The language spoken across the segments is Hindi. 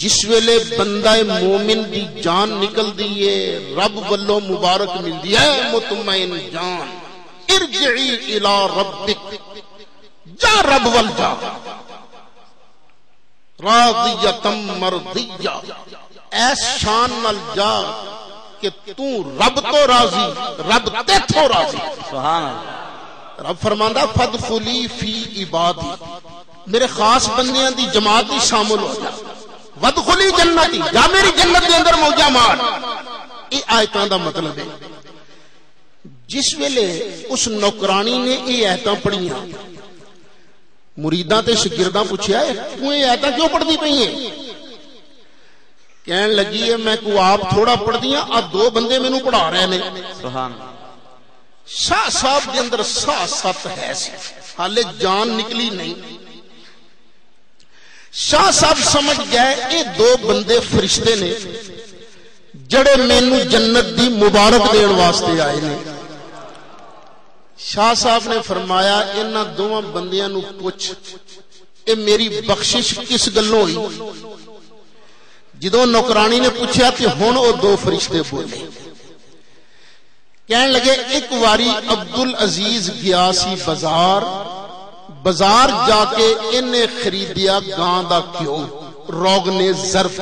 जिस वेले बंदा मोमिन की जान निकल दी है रब वालों मुबारक मिलती है मुतमैन जान। इर्जी इला रबिक जा रब वल जा। रातम मरदिया शान नल जा कि तू रब तो राज़ी रब ते थो राज़ी रब फरमांदा फद फुली फ़ी इबादी। मेरे खास बंद जमात ही शामिल हो जा। वत खुली जन्नत या मेरी जन्नत के अंदर मौजा मार। ये आयत का मतलब है। जिस वेले उस नौकरानी ने यह आयत पढ़िया मुरीदा ते शगिरदा पूछा तू ये आयत क्यों पढ़ती पी है कह लगी है मैं को आप थोड़ा पढ़ती हाँ आ दो बंदे मेनू पढ़ा रहे ने। शाह साहब के अंदर सा सत है हाले जान निकली नहीं। ਸ਼ਾਹ ਸਾਹਿਬ ਸਮਝ ਗਏ ਇਹ ਦੋ ਬੰਦੇ ਫਰਿਸ਼ਤੇ ਨੇ ਜਿਹੜੇ ਮੈਨੂੰ ਜੰਨਤ ਦੀ ਮੁਬਾਰਕ ਦੇਣ ਵਾਸਤੇ ਆਏ ਨੇ ਸ਼ਾਹ ਸਾਹਿਬ ਨੇ ਫਰਮਾਇਆ ਇਹਨਾਂ ਦੋਵਾਂ ਬੰਦਿਆਂ ਨੂੰ ਪੁੱਛ ਇਹ ਮੇਰੀ ਬਖਸ਼ਿਸ਼ ਕਿਸ ਗੱਲੋਂ ਹੋਈ ਜਦੋਂ ਨੌਕਰਾਨੀ ਨੇ ਪੁੱਛਿਆ ਤੇ ਹੁਣ ਉਹ ਦੋ ਫਰਿਸ਼ਤੇ ਬੋਲੇ ਕਹਿਣ ਲੱਗੇ ਇੱਕ ਵਾਰੀ ਅਬਦੁਲ ਅਜ਼ੀਜ਼ ਗਿਆ ਸੀ ਬਾਜ਼ਾਰ ਬਾਜ਼ਾਰ ਜਾ ਕੇ ਇਹਨੇ ਖਰੀਦਿਆ ਗਾਂ ਦਾ ਘਿਓ ਰੋਗਨੇ ਜ਼ਰਫ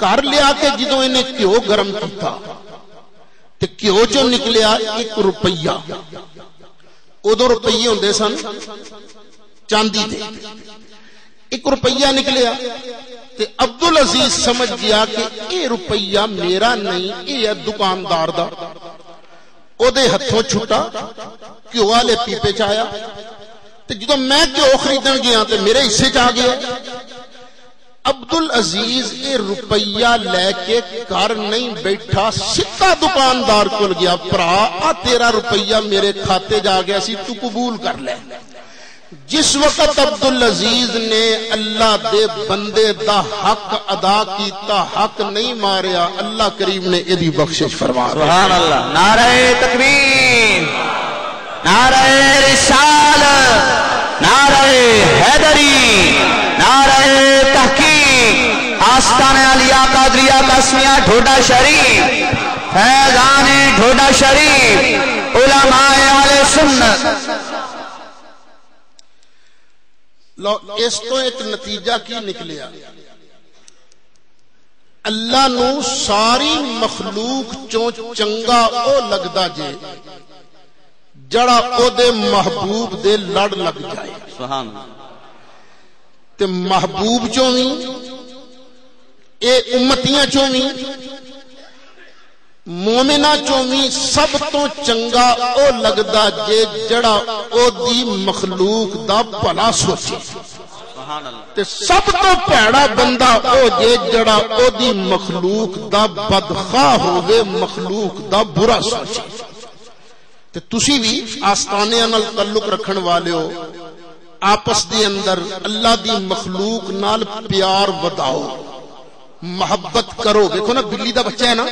ਘਰ ਲਿਆ ਕੇ ਜਦੋਂ ਇਹਨੇ ਘਿਓ ਗਰਮ ਕੀਤਾ ਤੇ ਘਿਓ ਚੋਂ ਨਿਕਲਿਆ 1 ਰੁਪਈਆ ਉਦੋਂ ਰੁਪਈਏ ਹੁੰਦੇ ਸਨ ਚਾਂਦੀ ਦੇ 1 ਰੁਪਈਆ ਨਿਕਲਿਆ ਤੇ ਅਬਦੁਲ ਅਜ਼ੀਜ਼ ਸਮਝ ਗਿਆ ਕਿ ਇਹ ਰੁਪਈਆ ਮੇਰਾ ਨਹੀਂ ਇਹ ਹੈ ਦੁਕਾਨਦਾਰ ਦਾ ਉਹਦੇ ਹੱਥੋਂ ਛੁੱਟਾ ਘਿਓ ਵਾਲੇ ਪੀਪੇ ਚ ਆਇਆ ਤੇ ਜਦੋਂ ਮੈਂ ਘਿਓ ਖਰੀਦਣ ਗਿਆ ਤੇ ਮੇਰੇ ਹਿੱਸੇ ਚ ਆ ਗਿਆ ਅਬਦੁਲ ਅਜ਼ੀਜ਼ ਇਹ ਰੁਪਈਆ ਲੈ ਕੇ ਘਰ ਨਹੀਂ ਬੈਠਾ ਸਿੱਧਾ ਦੁਕਾਨਦਾਰ ਕੋਲ ਗਿਆ ਭਰਾ ਆ ਤੇਰਾ ਰੁਪਈਆ ਮੇਰੇ ਖਾਤੇ 'ਚ ਆ ਗਿਆ ਸੀ ਤੂੰ ਕਬੂਲ जिस वक्त अब्दुल अज़ीज़ ने अल्लाह दे बंदे दा हक अदा किया हक नहीं मारिया, अल्लाह करीम ने बख्शिश फरमा आस्थान अलिया कादरिया ढोडा शरीफ है ढोडा शरीफ, उलमाए लो इस तो एक नतीजा की निकलिया अल्लाह सारी मखलूक चो चंगा ओ लगता जे जड़ा ओदे महबूब दे लड़ लग जाए। ते महबूब चो भी ए उम्मतियाँ चो भी ਮੂਮਿਨਾ ਚੋਂ ਸਭ ਤੋਂ ਚੰਗਾ ਉਹ ਲੱਗਦਾ ਜੇ ਜਿਹੜਾ ਉਹਦੀ ਮਖਲੂਕ ਦਾ ਭਲਾ ਸੋਚੇ ਸੁਭਾਨ ਅੱਲਾ ਤੇ ਸਭ ਤੋਂ ਭੈੜਾ ਬੰਦਾ ਉਹ ਜੇ ਜਿਹੜਾ ਉਹਦੀ ਮਖਲੂਕ ਦਾ ਬਦਖਾ ਹੋਵੇ ਮਖਲੂਕ ਦਾ ਬੁਰਾ ਸੋਚੇ ਤੇ ਤੁਸੀਂ ਵੀ ਆਸਤਾਨਿਆਂ ਨਾਲ ਤਾਲੁਕ ਰੱਖਣ ਵਾਲਿਓ ਆਪਸ ਦੇ ਅੰਦਰ ਅੱਲਾ ਦੀ ਮਖਲੂਕ ਨਾਲ ਪਿਆਰ ਵਧਾਓ ਮੁਹੱਬਤ ਕਰੋ ਦੇਖੋ ਨਾ ਬਿੱਲੀ ਦਾ ਬੱਚਾ ਹੈ ਨਾ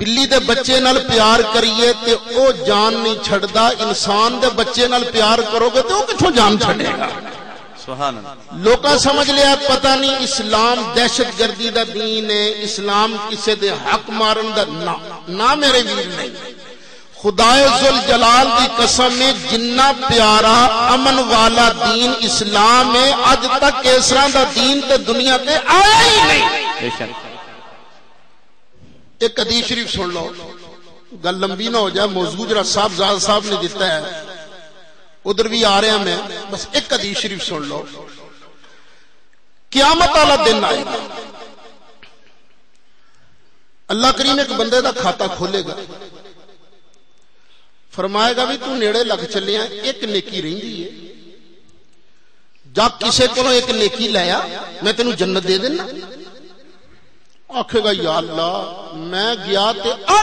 ਬਿੱਲੀ ਦੇ ਬੱਚੇ ਨਾਲ ਪਿਆਰ ਕਰੀਏ ਤੇ ਉਹ ਜਾਨ ਨਹੀਂ ਛੱਡਦਾ ਇਨਸਾਨ ਦੇ ਬੱਚੇ ਨਾਲ ਪਿਆਰ ਕਰੋਗੇ ਤੇ ਉਹ ਕਿੱਥੋਂ ਜਾਨ ਛੱਡੇਗਾ सुभान अल्लाह ਲੋਕਾਂ ਸਮਝ ਲਿਆ ਪਤਾ ਨਹੀਂ ਇਸਲਾਮ ਦਹਿਸ਼ਤਗਰਦੀ ਦਾ ਦੀਨ ਹੈ ਇਸਲਾਮ ਕਿਸੇ ਦੇ ਹੱਕ ਮਾਰਨ ਦਾ ਨਾ ਨਾ ਮੇਰੇ ਵੀਰ ਨਹੀਂ ਖੁਦਾਏ ਜ਼ੁਲ ਜਲਾਲ ਦੀ ਕਸਮ ਹੈ ਜਿੰਨਾ ਪਿਆਰਾ ਅਮਨ ਵਾਲਾ ਦੀਨ ਇਸਲਾਮ ਹੈ ਅੱਜ ਤੱਕ ਇਸ ਤਰ੍ਹਾਂ ਦਾ ਦੀਨ ਤੇ ਦੁਨੀਆ ਤੇ ਆਇਆ ਹੀ ਨਹੀਂ एक अदीश शरीफ सुन लो। गल लंबी ना हो जाए मौजूद जरा साहबजाद साहब ने दिता है। उधर भी आ रहा मैं, बस एक अदीश शरीफ सुन लो। क्यामत आला दिन आएगा। अल्लाह करीम एक बंदे का खाता खोलेगा। फरमाएगा भी, तू नेड़े लग चलिया, एक नेकी रही है। जा किसी को एक नेकी लाया, मैं तेन जन्नत दे देना आखेगा यार अल्लाह, मैं गया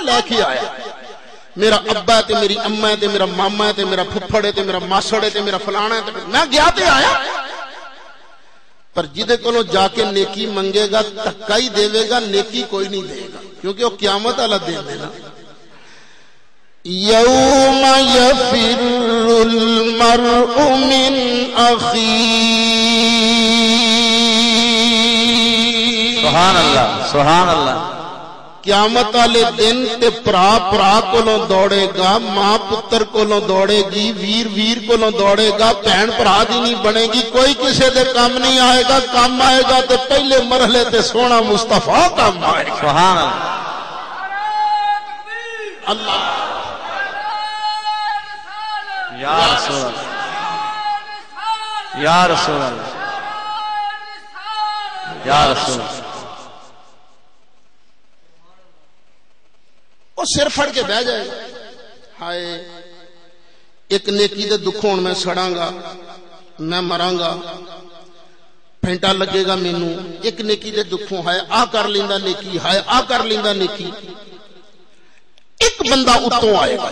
लैके आया। मेरा अब्बा है ते मेरी अम्मा है ते मेरा मामा है ते मेरा फुफड़ है ते मेरा मासड़ है ते मेरा फलाना है ते मैं गया ते आया। पर जिदे को जाके नेकी मंगेगा, धक्का ही देवेगा नेकी कोई नहीं देगा, क्योंकि वो क्यामत वाला दे देना यौम यफिरुल मरउ मिन अखी। सुहान अल्लाह सुहान अल्लाह क्यामत वाले दिन ते भरा भरा को दौड़ेगा माँ पुत्र को दौड़ेगी वीर वीर को दौड़ेगा भैन भरा की नहीं बनेगी कोई किसी के काम नहीं आएगा काम आएगा तो पहले मरहले ते सोना मुस्तफ़ा काम आएगा। अल्लाह। यार सोना यार सुन यार सुन ਉਹ ਸਿਰ ਫੜ ਕੇ ਬਹਿ ਜਾਏਗਾ ਹਾਏ ਇੱਕ ਨੇਕੀ ਦੇ ਦੁੱਖ ਹੁਣ ਮੈਂ ਸੜਾਂਗਾ ਮੈਂ ਮਰਾਂਗਾ ਫੈਂਟਾ ਲੱਗੇਗਾ ਮੈਨੂੰ ਇੱਕ ਨੇਕੀ ਦੇ ਦੁੱਖੋਂ ਹਾਏ ਆ ਕਰ ਲੈਂਦਾ ਨੇਕੀ ਹਾਏ ਆ ਕਰ ਲੈਂਦਾ ਨੇਕੀ ਇੱਕ ਬੰਦਾ ਉੱਤੋਂ ਆਏਗਾ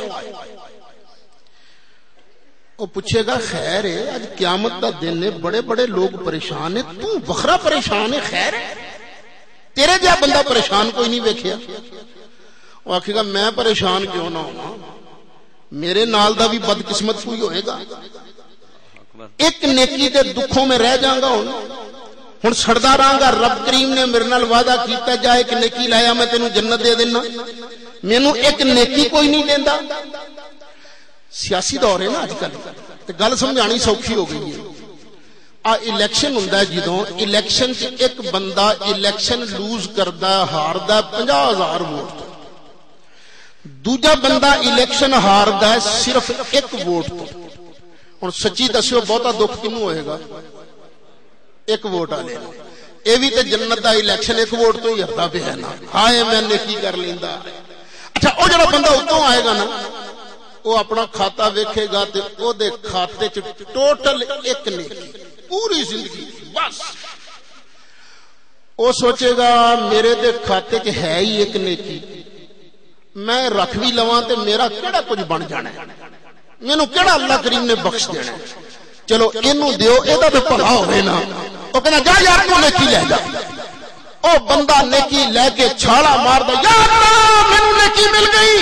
ਉਹ ਪੁੱਛੇਗਾ ਖੈਰ ਹੈ ਅੱਜ ਕਿਆਮਤ ਦਾ ਦਿਨ ਹੈ ਬੜੇ ਬੜੇ ਲੋਕ ਪਰੇਸ਼ਾਨ ਨੇ ਤੂੰ ਵੱਖਰਾ ਪਰੇਸ਼ਾਨ ਹੈ ਖੈਰ ਹੈ ਤੇਰੇ ਜਿਹਾ ਬੰਦਾ ਪਰੇਸ਼ਾਨ ਕੋਈ ਨਹੀਂ ਵੇਖਿਆ ਉਹ ਆਖੇਗਾ ਮੈਂ ਪਰੇਸ਼ਾਨ ਕਿਉਂ ਨਾ ਹੋਵਾਂ ਮੇਰੇ ਨਾਲ ਦਾ ਵੀ ਬਦਕਿਸਮਤ ਕੋਈ ਹੋਏਗਾ ਇੱਕ ਨੇਕੀ ਦੇ ਦੁੱਖੋਂ ਮੈਂ ਰਹਿ ਜਾਵਾਂਗਾ ਹੁਣ ਹੁਣ ਸੜਦਾ ਰਹਾਂਗਾ ਰੱਬ ਕਰੀਮ ਨੇ ਮੇਰੇ ਨਾਲ ਵਾਅਦਾ ਕੀਤਾ ਜਾ ਇੱਕ ਨੇਕੀ ਲਾਇਆ ਮੈਂ ਤੈਨੂੰ ਜੰਨਤ ਦੇ ਦੇਣਾ ਮੈਨੂੰ ਇੱਕ ਨੇਕੀ ਕੋਈ ਨਹੀਂ ਦਿੰਦਾ ਸਿਆਸੀ ਦੌਰ ਹੈ ਨਾ ਅੱਜ ਕੱਲ ਤੇ ਗੱਲ ਸਮਝਾਣੀ ਸੌਖੀ ਹੋ ਗਈ ਹੈ ਆ ਇਲੈਕਸ਼ਨ ਹੁੰਦਾ ਜਦੋਂ ਇਲੈਕਸ਼ਨ 'ਚ ਇੱਕ ਬੰਦਾ ਇਲੈਕਸ਼ਨ ਲੂਜ਼ ਕਰਦਾ ਹਾਰਦਾ 50000 ਵੋਟ ਤੋਂ ਦੂਜਾ ਬੰਦਾ ਇਲੈਕਸ਼ਨ ਹਾਰਦਾ ਹੈ ਸਿਰਫ ਇੱਕ ਵੋਟ ਤੋਂ ਹੁਣ ਸੱਚੀ ਦੱਸਿਓ ਬਹੁਤਾ ਦੁੱਖ ਕਿਹਨੂੰ ਹੋਏਗਾ ਇੱਕ ਵੋਟ ਵਾਲੇ ਨੂੰ ਇਹ ਵੀ ਤੇ ਜੰਨਤ ਦਾ ਇਲੈਕਸ਼ਨ ਇੱਕ ਵੋਟ ਤੋਂ ਹੀ ਹਰਦਾ ਪਿਆ ਨਾ ਹਾਏ ਮੈਂ ਨੇਕੀ ਕਰ ਲੈਂਦਾ ਅੱਛਾ ਉਹ ਜਿਹੜਾ ਬੰਦਾ ਉੱਤੋਂ ਆਏਗਾ ਨਾ ਉਹ ਆਪਣਾ ਖਾਤਾ ਵੇਖੇਗਾ ਤੇ ਉਹਦੇ ਖਾਤੇ 'ਚ ਟੋਟਲ ਇੱਕ ਨੇਕੀ ਪੂਰੀ ਜ਼ਿੰਦਗੀ ਬਸ ਉਹ ਸੋਚੇਗਾ ਮੇਰੇ ਦੇ ਖਾਤੇ 'ਚ ਹੈ ਹੀ ਇੱਕ ਨੇਕੀ मैं रख भी लवा तो मेरा केड़ा कुछ बन जाना है? मैनू केड़ा अल्लाह करीम ने बख्श देना है? चलो इनू दियो एदा तो भला होवे ना। ओ कहना जा यार, तू नेकी ले जा। ओ बंदा नेकी लेके छाला मारदा या अल्लाह, मेनू नेकी मिल गई।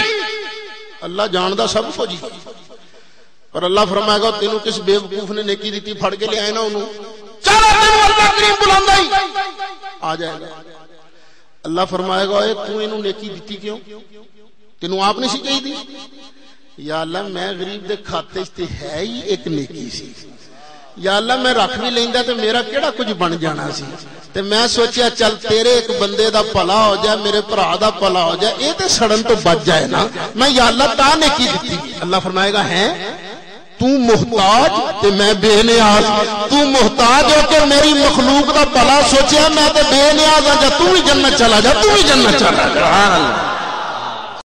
अल्लाह जानदा सब कुछ ही। पर अल्लाह फरमाएगा, तेनू किस बेवकूफ़ ने नेकी दी फड़ के ले आए ना ओनू चलो, तेनू अल्लाह करीम बुलांदा ही। आ जाएगा। अल्लाह फरमाएगा, ओए, तू इनू नेकी दी क्यों? ਤੈਨੂੰ ਆਪ ਨਹੀਂ ਸੀ ਚਾਹੀਦੀ ਯਾ ਅੱਲਾ ਮੈਂ ਗਰੀਬ ਦੇ ਖਾਤੇ 'ਚ ਤੇ ਹੈ ਹੀ ਇੱਕ ਨੇਕੀ ਸੀ ਯਾ ਅੱਲਾ ਮੈਂ ਰੱਖ ਵੀ ਲੈਂਦਾ ਤੇ ਮੇਰਾ ਕਿਹੜਾ ਕੁਝ ਬਣ ਜਾਣਾ ਸੀ ਤੇ ਮੈਂ ਸੋਚਿਆ ਚੱਲ ਤੇਰੇ ਇੱਕ ਬੰਦੇ ਦਾ ਭਲਾ ਹੋ ਜਾ ਮੇਰੇ ਭਰਾ ਦਾ ਭਲਾ ਹੋ ਜਾ ਇਹ ਤੇ ਸੜਨ ਤੋਂ ਬਚ ਜਾਏ ਨਾ ਮੈਂ ਯਾ ਅੱਲਾ ਤਾਂ ਨੇਕੀ ਦਿੱਤੀ ਅੱਲਾ ਫਰਮਾਏਗਾ ਹੈ ਤੂੰ ਮੁਹਤਾਜ ਤੇ ਮੈਂ ਬੇਨਿਆਜ਼ ਤੂੰ ਮੁਹਤਾਜ ਹੋ ਕੇ ਮੇਰੀ ਮਖਲੂਕ ਦਾ ਭਲਾ ਸੋਚਿਆ ਮੈਂ ਤੇ ਬੇਨਿਆਜ਼ ਹਾਂ ਜਾਂ ਤੂੰ ਵੀ ਜੰਨਤ ਚਲਾ ਜਾ ਤੂੰ ਵੀ ਜੰਨਤ ਚਲਾ ਜਾ सुभान अल्लाह